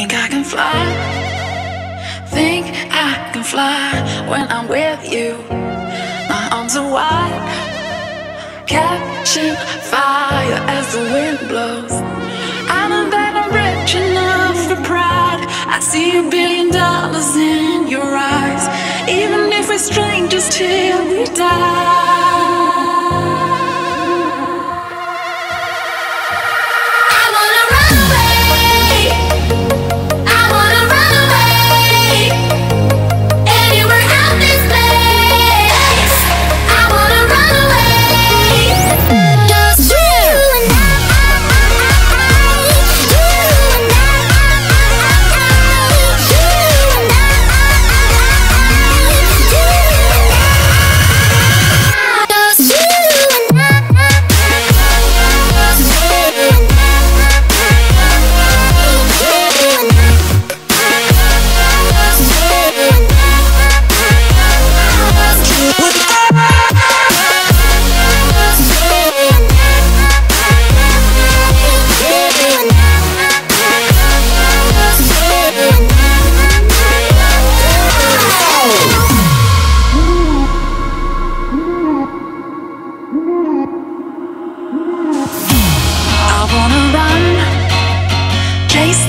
Think I can fly. Think I can fly when I'm with you. My arms are wide, catching fire as the wind blows. I know that I'm rich enough for pride. I see a billion dollars in your eyes, even if we're strangers till we die.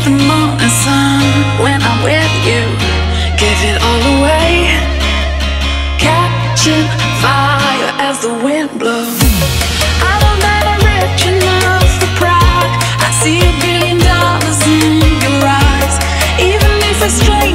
the morning sun when I'm with you. Give it all away, catching fire as the wind blows. I don't matter rich enough. I see a billion dollars in your eyes, even if it's straight.